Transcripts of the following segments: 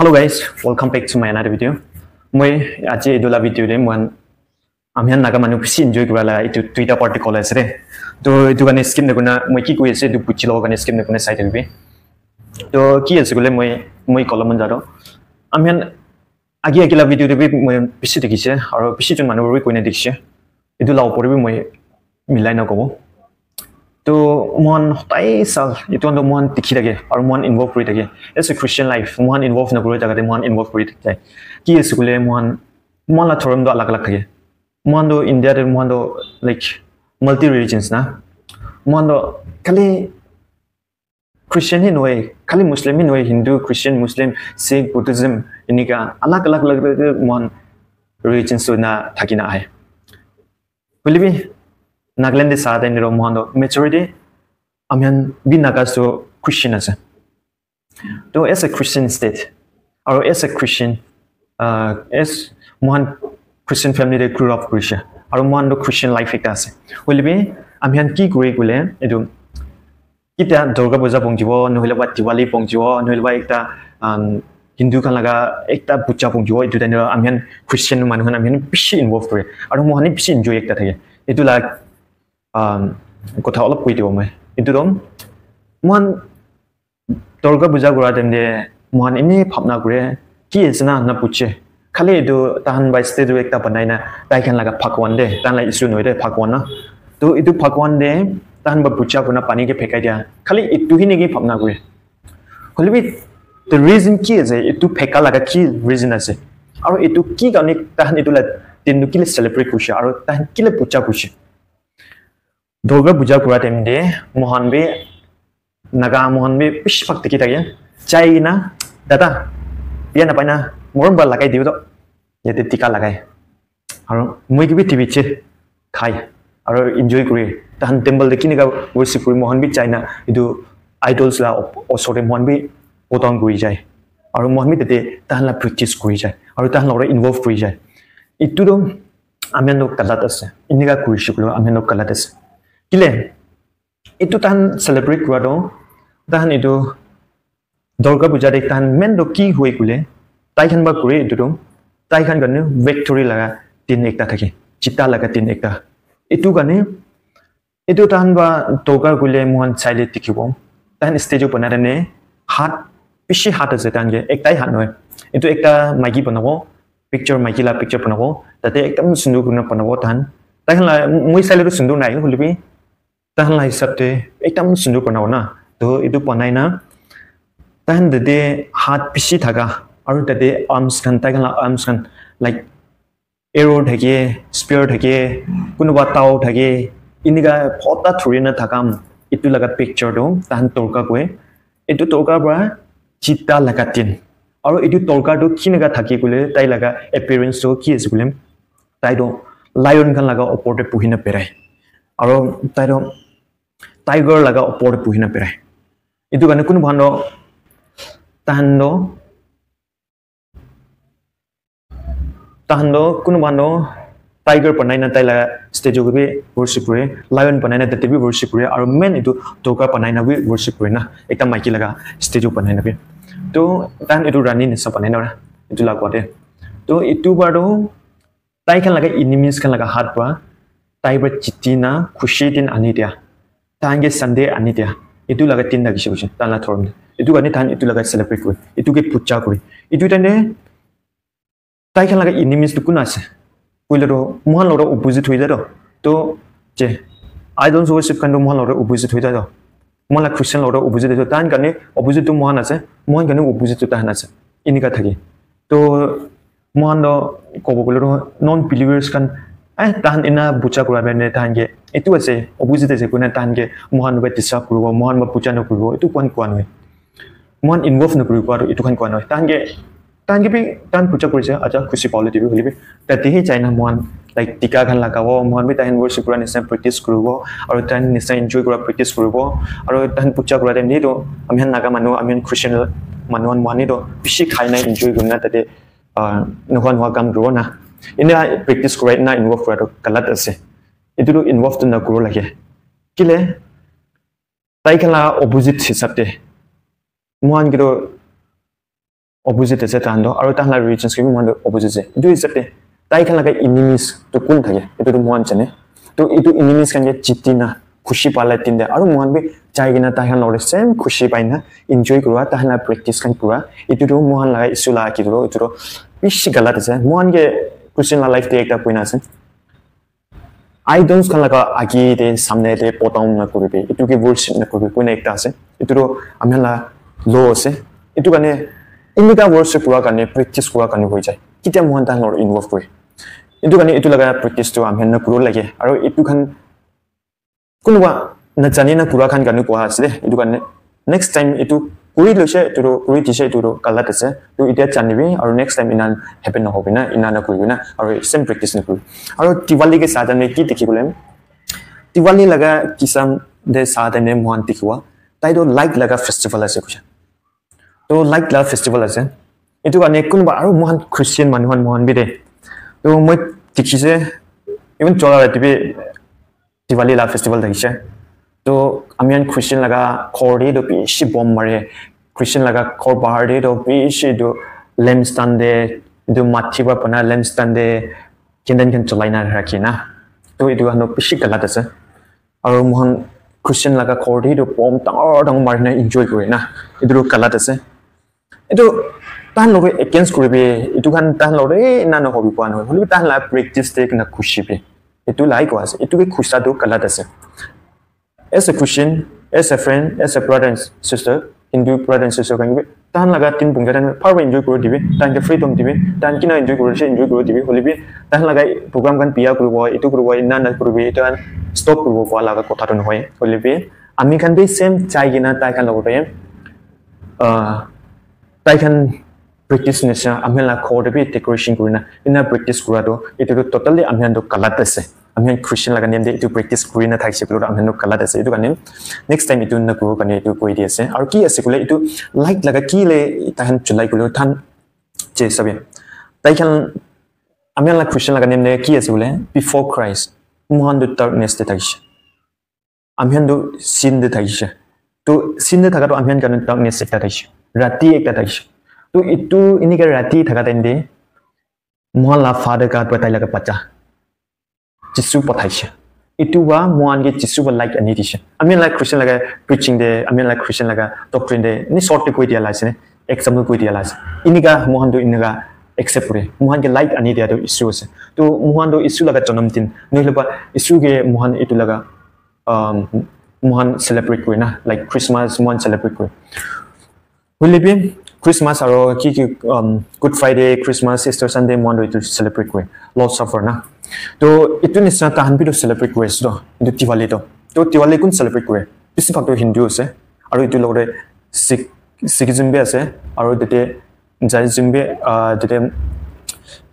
Hello guys, welcome back to my another video. মই আজি এইদোলা ভিডিঅ'ৰে মই আমি নাগা মানুহ বেছি এনজয় কৰিব লাগে এইটো টুইটাৰ পাৰ্টি কল আছে দে তো এইটো কাৰণে স্কিম নকৰা মই কি কৈ আছোঁ এইটো বুজি ল'বৰ কাৰণে স্কিম নকৰা চাই থাকিবি। তো কি আছে বোলে মই মই কলম যাওঁ আমি আগে আগিলা ভিডিঅ'টো বি মই বেছি দেখিছে আৰু বেছিজন মানুহবোৰ বি কৈ নেদেখিছে এইটো লাভ পৰিবি মই মিলাই নক'ব। তো মন সদায় চাল এইটো মন দেখি থাকে আৰু মন ইনভল্ভ কৰি থাকে এজ এ খ্ৰীষ্টিয়ান লাইফ মন ইনভল্ভ নকৰে জেগাতে মন ইনভল্ভ কৰি থাকে কি আছে বোলে মন মনলা ধৰ্মটো আলাগ আলাগ থাকে মনটো ইণ্ডিয়াতে মনটো লাইক মাল্টি ৰিলিজনছ না মনটো খালি খ্ৰীষ্টিয়ানহে নহয় খালি মুছলিমহে নহয় হিন্দু খ্ৰীষ্টিয়ান মুছলিম শিখ বুদ্ধিজম এনেকুৱা আলাগ আলাগ আলাগ মন ৰিলিজনছটো না থাকি নাহে বুলিবি নাগালেণ্ডে চাহ টাইম মহান মেজৰিটি আমি বি নাগাজটো খ্ৰীষ্টিয়ান আছে তো এজ এ খ্ৰীষ্টিয়ান ষ্টেট আৰু এজ এ খ্ৰীষ্টিয়ান এজ মহান খ্ৰীষ্টিয়ান ফেমিলিতে গ্ৰ আপ কৰিছে আৰু মহানটো খ্ৰীষ্টিয়ান লাইফ এটা আছে বুলিবি আমি কি কৰি গ'লে এইটো কেতিয়া দুৰ্গা পূজা পঞ্জিব নহ'লে বা দিৱালী পঞ্জিব নহ'লে বা এটা হিন্দু খান লগা একটা পূজা পঞ্জিব এইটো টাইমত আমি খ্ৰীষ্টিয়ান মানুহ আমি বেছি ইনভল্ভ কৰে আৰু মহানে বেছি এনজয় একটা থাকে এইটো লাগ কথা অলপ কৈ দিব মই। এইটো দম মহান দুৰ্গা পূজা কৰা টাইমতে মহান এনেই ভাৱনা কৰে কি আছে না না পুছে। খালি এইটো তাহান বাই ষ্টেজো একটা বনাই না তাইখান লগা ভগৱান দে তাহান লাগে ইছ্যু নহয় দে ভগৱান না। তো এইটো ভগৱান দে তাহান বা পূজা কৰা পানীকে ফেকাই দিয়া। খালি এইটোহি নেকি ভাৱনা কৰে। হ'লে দ্য ৰিজন কি আছে? এইটো ফেকা লগা কি ৰিজন আছে? আৰু এইটো কি কাৰণে তাহান এইটো দিনটো কেলে চেলিব্ৰেট কৰিছে? আৰু তাহান কেলে পূজা কৰিছে? দুৰ্গা পূজা কৰা টাইম দে মহান বি নাগা মহান বি বেছিভাগ দেখি থাকে চাই না দাদা বিয়া নাপায় না মৰম বা লগাই দিওঁ তো ইয়াতে টিকা লগাই আৰু মই কিবি টিভিত খাই আৰু এনজয় কৰি তাহান টেম্পল দেখি নেকা ৱৰ্চিপ কৰি মহান বি চাই না এইটো আইডলছ লা ওচৰতে মহান বি পতন কৰি যায় আৰু মহান বি তাতে তাহান প্ৰেক্টিচ কৰি যায় আৰু তাহান লগত ইনভল্ভ কৰি যায় এইটোতো আমি কালাত আছে এনেকুৱা কৰিছোঁ বোলো আমি কালাত আছে কিলে এইটো তাহান চেলিব্ৰেট কৰাটো তাহান এইটো দুৰ্গা পূজাত তাহান মেইনটো কি হৈ গ'লে তাইখান বা কৰে এইটোতো তাইখান কাৰণে ভেক্টৰী লগা দিন একটা থাকে চিতা লগা দিন একটা এইটো কাৰণে এইটো তাহান বা দুৰ্গা গ'লে মোহন চাইলে দেখিব তাহান ষ্টেজো বনাই তেনে হাত বেছি হাত আছে তাহানকে একটাই হাত নহয় এইটো একটা মাইকী বনাব পিকচাৰ মাইকী লা পিকচাৰ বনাব তাতে একদম সুন্দৰ কৰি বনাব তাহান তাইখান মই চাইলেতো সুন্দৰ নাই হ'লিবি tahan lah hisap deh ekdom sundur pernah na to itu panai na tahan dede hat pisi thaga aru dede arms kan tahan lah arms kan like arrow thake spear thake kuno ba tau thake inika phota thuri na thakam itu laga picture do tahan torka koe itu torka bra chitta laga tin aru itu torka do kinaga thaki kule tai laga appearance do ki ase kule tai do lion kan laga opor te puhina perai আৰু তাই tiger লগা ওপৰতে পুহি নাপেৰাই এইটো কাৰণে কোনো ভাণ্ড তাহান্দ তাহান্দ কোনো ভাণ্ড tiger বনাই না তাই লগা ষ্টেজক বি ৱৰ্চিপ কৰে লায়ন বনাই না তাতে বি ৱৰ্চিপ কৰে আৰু মেইন এইটো দৌকা বনাই না বি ৱৰ্চিপ কৰে না এটা মাইকী লগা ষ্টেজো বনাই নাবি তো তাহান এইটো ৰাণী নিচিনা বনাই নৰা এইটো লাগোৱাতে তো এইটো বাৰু তাইখান লগা ইনিমিজ খান লগা হাত পোৱা তাইবা চিঠি না খুশি দিন দিয়া তাহানকে চানডে আনি দিয়া এইটো লগা তিন লাগিছে কৈছে তালা ধৰম এইটো কাৰণে তাহান এইটো লগা চেলিব্ৰেট কৰে এইটোকে পূজা কৰে এইটো তেনে তাইখান লগা ইনিমিজটো কোন আছে পইলেতো মহান লগত অপজিট হৈ যায় তো যে আই ডোণ্ট ৱৰ্চিপ কাৰণে মহান লগত অপজিট হৈ মহান হৈছে তাহান কাৰণে অপজিটটো মহান আছে মহান কাৰণে অপজিটটো তাহান আছে এনেকুৱা থাকে তো মহান ক'ব গ'লেতো নন বিলিভাৰ্ছ কাৰণ eh kuna tahan ke mohan ba tisa kurubo mohan ba pucha no kurubo itu kwan kwan we mohan involve no kurubo aru itu kan kwan we tahan ke tahan ke bi tahan pucha kurise aja kusi paule dibi holibe tate hi china mohan like tika khan lagawo mohan bi tahan worship kura nisa practice kurubo aru tahan nisa enjoy kura practice kurubo aru tahan pucha kura dem ni do ami naga manu ami christian manu mohan ni do bishi khai na enjoy guna tate nuhan wa kam gro na kura to kalat ase. Itu to involve to na kuro lage. Kile tai kala opposite hisap te. Mohan kiro opposite আছে তাহাঁতৰ আৰু তাহাঁতৰ ৰিলিজনছ কি মই opposite আছে এইটো হিচাপে তাই খান লাগে ইনিমিজ তো কোন থাকে এইটোতো মই জানে তো এইটো ইনিমিজ খান জিতি না খুচি পালে তিনিটা আৰু মই বি চাই কিনে তাহাঁতৰ লগত চেম খুচি পাই না এনজয় কৰোৱা তাহাঁতৰ প্ৰেক্টিচ খান কৰা এইটোতো মই লাগে ইছ্যু লাগা কি এইটোতো বেছি গালাত আছে মই খ্ৰীষ্টিয়ান লাইফ ডে একটা পইনা আছে আইডলস খান লাগা আগে দে সামনে দে পতাম না করবে এটুকে ওয়ার্শিপ না করবে কোন একটা আছে এটুটো আমি লা লো আছে এটু কানে এনেকা ওয়ার্শিপ করা কানে প্র্যাকটিস করা কানে হয়ে যায় কিটা মহান তাহলে ইনভলভ করে এইটো কাৰণে এইটো লগা প্ৰেক্টিচটো আমি নকৰো লাগে আৰু এইটো খান কোনোবা নাজানি না কুৰা খান কাৰণে কোৱা আছিলে এইটো কাৰণে নেক্সট টাইম এইটো কৰি লৈছে এইটো কৰি দিছে এইটো কালাত আছে তো এতিয়া জানিবি আৰু নেক্সট টাইম ইমান হেপেন নহ'ব না ইমান নকৰিবি না আৰু চেম প্ৰেক্টিচ নকৰিবি আৰু দিৱালীকে চাহ টাইমে কি দেখিবলৈ দিৱালী লগা কিচাম দে চাহ টাইমে মহান দেখিব তাইতো লাইট লগা ফেষ্টিভেল আছে কৈছে তো লাইট লগা ফেষ্টিভেল আছে এইটো কাৰণে কোনোবা আৰু মহান খ্ৰীষ্টিয়ান মানুহৰ মহান বি দে তো মই দেখিছে ইভেন চলা ৰাতিপুৱা দিৱালী লা ফেষ্টিভেল দেখিছে তো আমি খ্ৰীষ্টিয়ান লগা ঘৰ দি বেছি বম মাৰে খ্ৰীষ্টিয়ান লগা ঘৰ বাহাৰ দি তো বেছি এইটো লেম্প ষ্টাণ্ড দে এইটো মাটিৰ পৰা বনাই লেম্প ষ্টাণ্ড দে কেণ্ডেল খেন চলাই না ৰাখি না তো এইটো কাৰণে বেছি গালাত আছে আৰু মোহন খ্ৰীষ্টিয়ান লগা ঘৰ দি তো বম ডাঙৰ ডাঙৰ মাৰি না এনজয় কৰে না এইটো গালাত আছে এইটো তাহান লগত এগেইনষ্ট কৰিবি এইটো খান তাহান লগত এই না নহবি পোৱা নহয় হ'লেও তাহান লাগ প্ৰেক্টিচ দে না খুচিবি এইটো লাই কোৱা আছে এইটোকে খুচাটো কালাত আছে as a Christian as a friend as a brother and sister Hindu brother and sister কাৰণে তাহান লগা তিন পুংকে তাহান ফাৰ্বা এনজয় কৰি দিবি তাহানকে ফ্ৰীডম দিবি তাহান কিনা এনজয় কৰিছে এনজয় কৰি দিবি হ'লেবি তাহান লগাই প্ৰগ্ৰাম খান বিয়া কৰিব এইটো কৰিব ইনা না কৰিবি এইটো ষ্টপ কৰিব পোৱা লগা কথাটো নহয় হ'লেবি আমি খান বি চেম চাই কিনা তাই খান লগতে তাই খান প্ৰেক্টিচ নিচিনা আমি লা ঘৰতে বি ডেকৰেশ্যন কৰি না ইনা প্ৰেক্টিচ কৰাটো এইটোতো ট'টেলি আমি কালাত আছে আমি খ্ৰীষ্টিয়ান লগা নিয়ম এইটো প্ৰেক্টিচ কৰি নাথাকিছে বোলো আমি কালাত আছে এইটো কাৰণে নেক্সট টাইম এইটো নকৰোঁ কাৰণে এইটো কৈ দি আছে আৰু কি আছে বোলে এইটো লাইট লগা কি লে তাহান চলাই গ'লেও থান যে চাবি তাইখান আমি লা খ্ৰীষ্টিয়ান লগা নিয়ম কি আছে বোলে বিফৰ ক্ৰাইষ্ট মহানটো ডাৰ্কনেছতে থাকিছে তো এইটো এনেকৈ ৰাতি থকা যিচু পঠাইছে এইটো বা মহানকে যিচু বা লাইক আনি দিছে আমি লাইক খ্ৰীষ্টিয়ান লগা প্ৰিচিং দে আমি লাইক খ্ৰীষ্টিয়ান লগা ডক্টৰিন দে এনে শ্বৰ্টে কৈ দিয়া লাগিছে এক্সাম্পল কৈ দিয়া লাগিছে এনেকা মহানটো এনেকা একচেপ্ট কৰে মহানকে লাইক আনি দিয়াটো ইছ্যু আছে তো মহানটো ইছ্যু লগা জন্মদিন নহ'লে বা ইছ্যুকে মহান এইটো লগা মহান চেলিব্ৰেট কৰে না লাইক খ্ৰীষ্টমাছ মহান চেলিব্ৰেট কৰে হ'লেবি খ্ৰীষ্টমাছ আৰু কি কি good Friday Christmas Easter Sunday মহানটো এইটো চেলিব্ৰেট কৰে লছ চাফাৰ না তো এইটো নিচিনা তাহান বিটো চেলিব্ৰেট কৰি আছো এইটো দিৱালীটো তো দিৱালী কোন চেলিব্ৰেট কৰে বেছিভাগটো হিন্দু আছে আৰু এইটোৰ লগতে শিখ বি আছে আৰু তেতিয়া জাইজিম বি তেতিয়া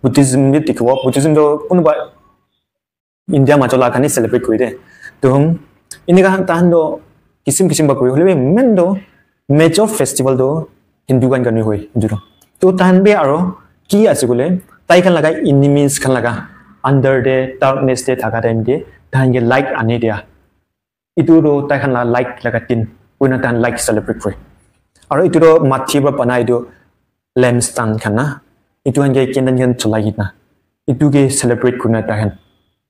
বুদ্ধিজিম বি দেখিব। বুদ্ধিজিমটো কোনোবা ইণ্ডিয়া মাজত লাগানি চেলিব্ৰেট কৰি দে তো এনেকুৱা তাহানটো কিচিম কিচিম বা কৰি হ'লেও মেইনটো মেজৰ ফেষ্টিভেলটো হিন্দু গান গানি হয় হিন্দুটো তো তাহান বি আৰু কি আছে বোলে? তাইখান লগা ইনিমিজ খান লগা। আণ্ডাৰ দে ডাৰ্কনেছ দে থকা টাইম দিয়ে তাহানকে লাইট আনি দিয়া এইটোতো তাইখান লাইট লগা তিন কোনে তাহান লাইট চেলিব্ৰেট কৰে আৰু এইটোতো মাটিৰ পৰা বনাই এইটো লেম্প ষ্টাণ্ড খান না এইটো খানকে কেণ্ডেল খান চলাই কিনা এইটোকে চেলিব্ৰেট কৰি না তাহান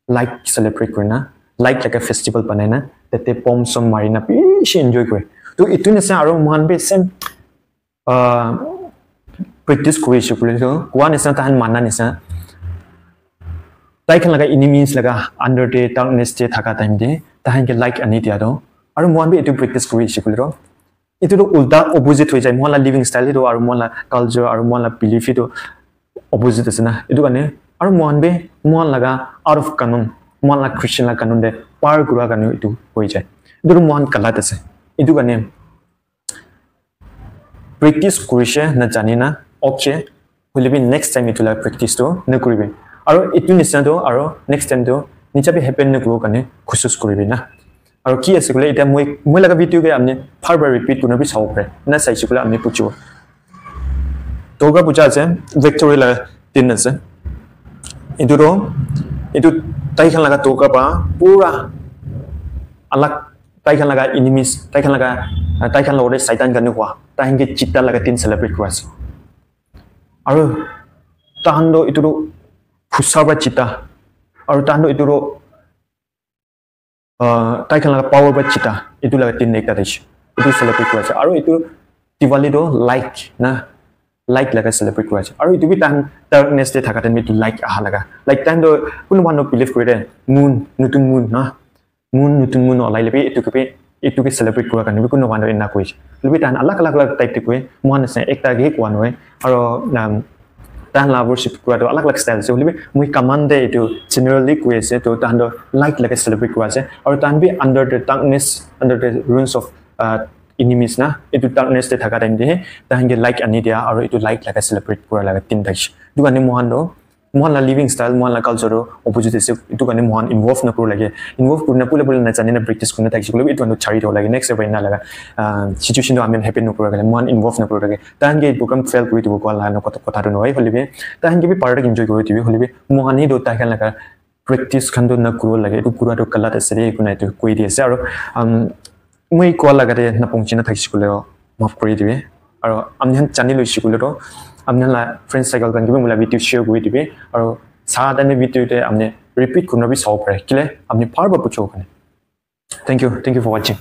লাইট চেলিব্ৰেট কৰে না লাইট লগা ফেষ্টিভেল বনাই না তাতে পম চম মাৰি না বেছি এনজয় কৰে তো এইটো নিচিনা আৰু মহান বি চেম প্ৰেক্টিচ কৰিছোঁ বুলি কোৱা নিচিনা তাহান মানা নিচিনা তাইখান লগা ইনিমিজ লগা আণ্ডাৰ ডে ডাৰ্কনেছ ডে থকা টাইম দে তাহানকে লাইক আনি দিয়াটো আৰু মই এইটো প্ৰেক্টিচ কৰিছোঁ বুলি এইটোতো উল্টা অপজিট হৈ যায় মই লিভিং ষ্টাইল সেইটো আৰু মই কালচাৰ আৰু মই বিলিফ সেইটো অপজিট আছে না এইটো কাৰণে আৰু মই বে মই লগা আউট অফ কানুন মই লগা খ্ৰীষ্টিয়ান লগা কানুন দে পাৰ কৰাৰ কাৰণে এইটো হৈ যায় এইটোতো মহান কালাত আছে এইটো কাৰণে প্ৰেক্টিচ কৰিছে নাজানি না অ'কে হ'লেবি নেক্সট টাইম এইটো লগা প্ৰেক্টিচটো নকৰিবি আৰু এইটো নিচিনাটো আৰু নেক্সট টাইমটো নিজাবি হেপেন নকৰিবৰ কাৰণে খোজোজ কৰিবি না আৰু কি আছে বোলে এতিয়া মই মই লগা ভিডিঅ'কে আপুনি ফাৰ বাৰ ৰিপিট কৰি চাব পাৰে না চাইছোঁ বোলে আপুনি পুজিব দুৰ্গা পূজা আছে ভিক্টৰি লগা দিন আছে এইটোতো এইটো তাইখান লগা দুৰ্গা পৰা পুৰা আলাক তাইখান লগা ইনিমিজ তাইখান লগা তাইখান লগতে চাইতান কাৰণে হোৱা তাইখানকে চিত্তা লগা দিন চেলিব্ৰেট কৰা আছে আৰু তাহান এইটো ফুচাৰ বা চিতা আৰু তাহান এইটো তাই খান পাৱাৰ বা চিতা এইটো লাগে তিনি একটা দিছে এইটো চেলিব্ৰেট কৰা আৰু এইটো দিৱালীটো লাইক না লাইক লাগে চেলিব্ৰেট কৰা আৰু এইটো বি তাহান ডাৰ্কনেছ ডে থকা টাইম এইটো লাইক অহা লগা লাইক তাহান কোনো মানুহ বিলিভ কৰি দে মুন নতুন মুন না মুন নতুন মুন ওলাই ল'বি এইটোকে এইটোকে চেলিব্ৰেট কৰাৰ কাৰণে কোনো মানুহে না কৈছে ল'বি তাহান আলাগ আলাগ আলাগ টাইপটো কৈ মহান আছে একটাকে কোৱা নহয় আৰু তাহান লাভৰশ্বিপ কৰাটো আলাগ আলাগ ষ্টাইল আছে বুলিবি মই কামান দে এইটো জেনেৰেলি কৈ আছে। তো তাহাঁতৰ লাইক লাগে চেলিব্ৰেট কৰা আছে। আৰু তাহান be under the darkness under the rules of enemies না। এইটো ডাৰ্কনেছ দে থকা টাইম দিয়ে তাহাঁতে লাইক আনি দিয়া আৰু এইটো লাইক লাগে চেলিব্ৰেট কৰা লাগে তিনিটা সেইটো কাৰণে মহানো মহানলা লিভিং ষ্টাইল মহানলা কালচাৰো অপজিট আছে এইটো কাৰণে মহান ইনভল্ভ নকৰোঁ লাগে ইনভল্ভ কৰি নাপালে বোলে নাজানি না প্ৰেক্টিছ কৰি নাথাকিছে বোলে এইটো চাৰি দিব লাগে নেক্সট এবাৰ নালাগে চিটুৱেশ্যনটো আমি হেপি নকৰোঁ লাগে মহান ইনভল্ভ নকৰোঁ লাগে তাহাঁতে এই প্ৰগ্ৰাম ফেল কৰি দিব কোৱা লাগে কথাটো নহয় হ'লিবি তাহাঁতে বি পাৰ্টক এনজয় কৰি দিবি হ'লিবি মহানী দুটা খেল লাগে প্ৰেক্টিছ খানটো নকৰোঁ লাগে এইটো কৰাটো কালাত আছে দেই একো নাই এইটো কৰি দি আছে আৰু মই কোৱা লগাতে নাপংচি নাথাকিছে বোলে মাফ কৰি দিবি আৰু আমি জানি লৈছোঁ বোলেতো আপনারা ফ্রেন্ড সাইকেল কান কিবা মোলা ভিডিও শেয়ার করে দিবে আর সারা টাইমে ভিডিওতে আপনি রিপিট করতে সব পারে কিলে? আপনি পারবা বুঝছো ওখানে। Thank you thank you for watching